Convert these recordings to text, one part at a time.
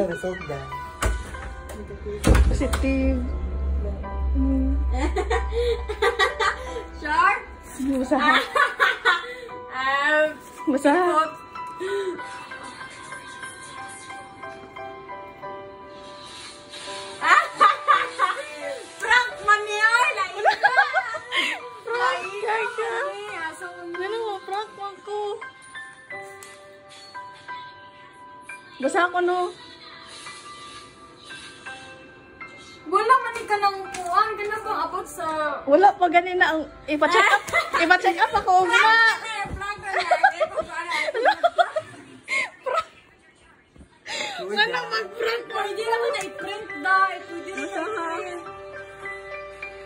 Ang result na. Positive. Hmm. Shark? Basa. Um! Laika! Frank, gaga. Aso ko na. Ano mo, prank mo ko. Basa ako no. Wala pa ganina ang ipa-check up. Ipa-check up ako na lang. Kung paano. Ano mag-prank mo? Pwede ako na i-print da. Eh, Pwede na sa print.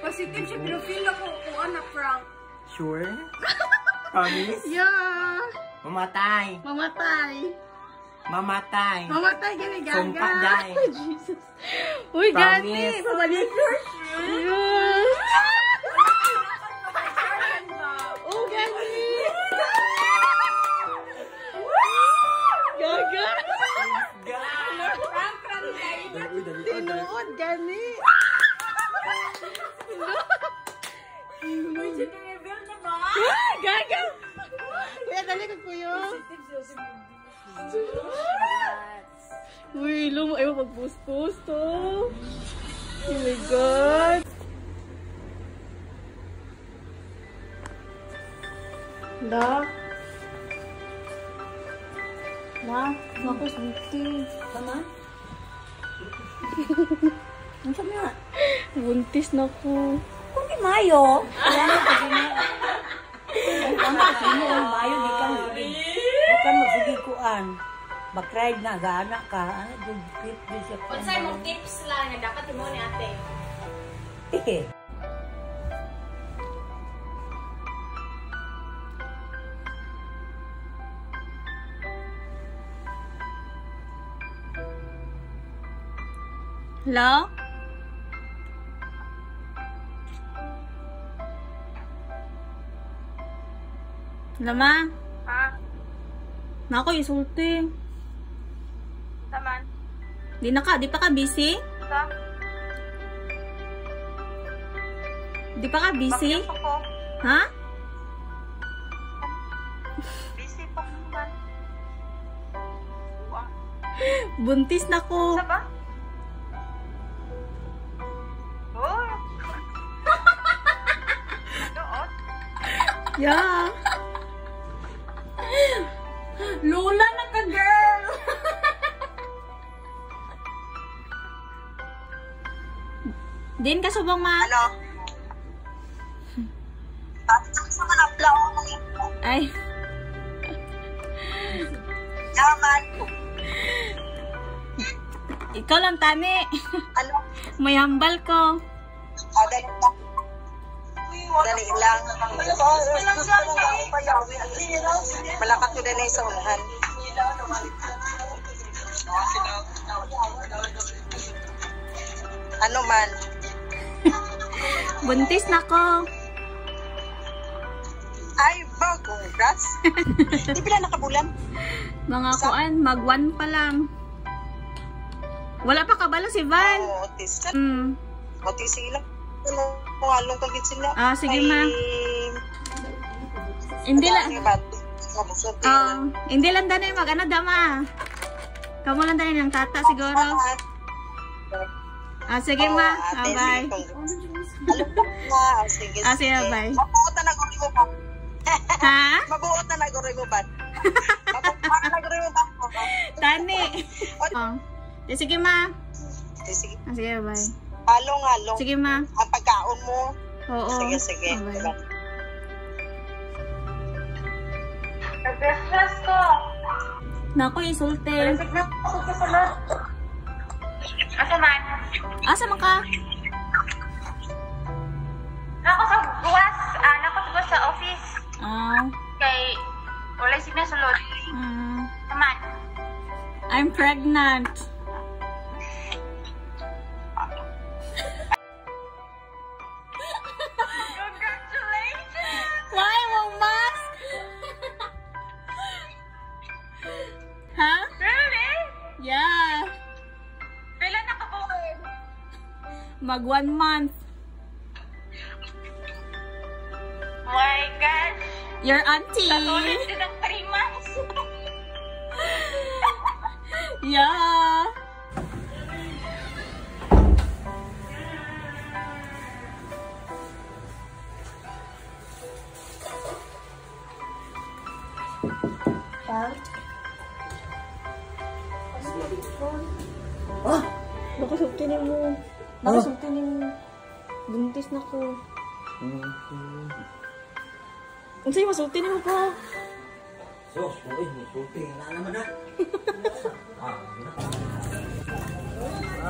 Positive siya, pero feel ako upuan na Frank. Sure? Promise? Yeah. Mamatay. Mamatay. Mamatay. Mamatay gani gaga. Sumpa, day. Jesus. Uy, gani. Promise. Pabalik. Yeah. Uy, ko, dali. Tinuod, gani. Pwede na reveal na ba? Gaga. Kuya, dali ko kuya. Uy, lumo. Ayaw mag-post-post to. Oh my God. Da. Da. Naku, buntis. Tama? Ano sabi nga? Buntis na ko. Kung di mayo. Wala na kasi na. Ang ang kasi mo, ang mayo, di ka magiging. Di ka magiging kuan. Mag-ride na, gana ka. Ano, good trip, di siya. Unsay mo tips lang nga dapat mo ni ate. Eh. Hello? Lama? Ha? Nako, isulti. Taman. Di na ka, di pa ka busy? Sa? Di pa ka busy? ko. Ha? Busy pa man. Buntis na ko. ba? Yeah. Lola na ka, girl! Din ka subang ma. Plao mo Ay, Yaman. ikaw lang tani. Ano? May hambal ko. Ah, lang. Dali lang. Malakat ko din sa unahan. Ano man? Buntis na ko. Ay, ba, congrats. Di pala nakabulan? Mga kuan, mag one pa lang. Wala pa kabalo si Van. Oo, otis. Mm. Otis sila. Ano, halong kagit sila. Ah, sige, Ay, ma. Hindi lang. Sige. Ah, hindi lang dani mag ano dama. Kamu lang dani ng tata siguro. Salamat. Ah, sige Oo, ma. ate, Ah, bye. sige. Alam ko na. Ah, Sige, Ah, sige, bye. Mabuot na naguri mo ba? Ha? Mabuot na naguri mo ba? Mabuot na naguri mo ba? Tani. Oh. Sige ma. Sige, sige. Ah, sige, bye. Halong, halong. Sige ma. Ang pagkaon mo. Oo. Sige, sige. Bye. Nag-breakfast ko. Nako, ko sa salot. Asa man? Asa man ka? Nako sa buwas. Ah, nako sa buwas sa office. Ah. Kay wala signal sa lod. mm, Naman. I'm pregnant. Mag one month. My God! Your auntie. Katulad din ng 3 months. Yeah. Ah! Ni mo. Ni mo. Buntis na ko. Ang sa'yo, masulti ni mo pa. Sos, uy, may sulting na naman na. Ah,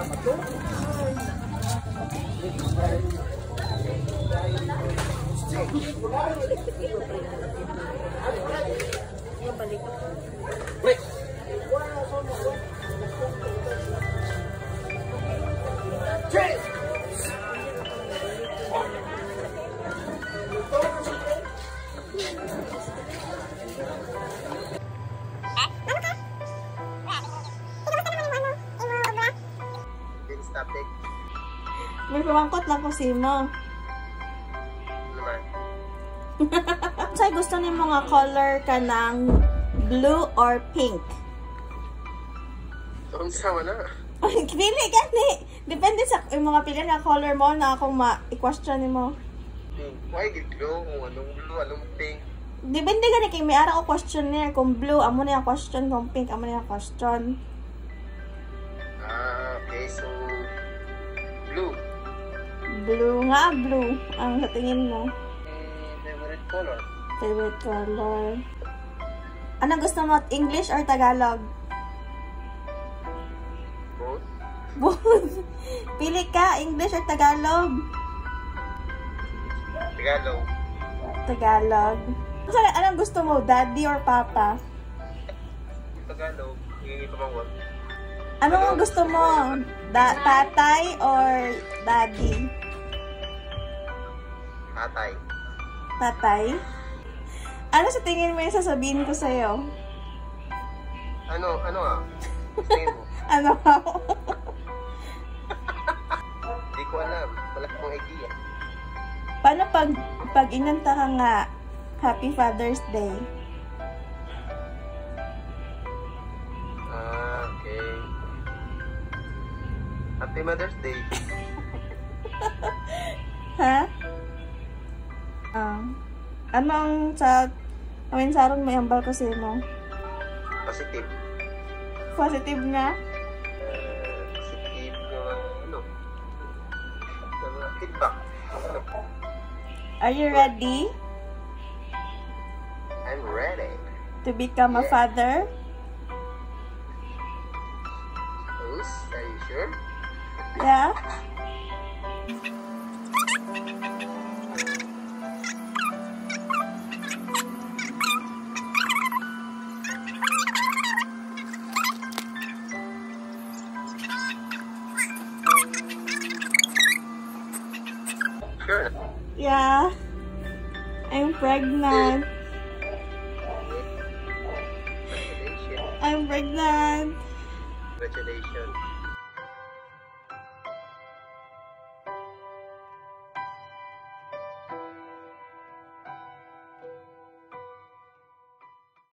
na. Wait. May pamangkot lang ko si mo. Sa'yo gusto ni mga color ka ng blue or pink? Ang sama na. Pili gani. Depende sa yung mga pili na color mo na akong ma-question ni mo. Pink. Why glow? Kung anong blue, anong pink. Depende gani kay may ara ko questionnaire kung blue amo na yung question kung pink amo na yung question. Ah, okay. So, blue. Blue nga blue ang sa tingin mo. Favorite color. Favorite color. Anong gusto mo? English or Tagalog? Both. Both. Pili ka, English or Tagalog? Tagalog. Tagalog. Anong gusto mo? Daddy or Papa? Tagalog. Hingi ko bang Anong gusto mo? Da- tatay or daddy? Tatay. Tatay? Ano sa tingin mo yung sasabihin ko sa'yo? Ano, ano ah? Ano? Hindi ko alam. Wala akong idea. Paano pag, pag inanta ka nga, Happy Father's Day? Ah, okay. Happy Mother's Day. Ha? Ano ang sa Amin saron may ambal kasi mo? Positive. Positive nga? Uh, positive na ano? Feedback. Are you ready I'm ready. to become a father? Rose, are you sure? Yeah? I'm pregnant. I'm pregnant. Congratulations.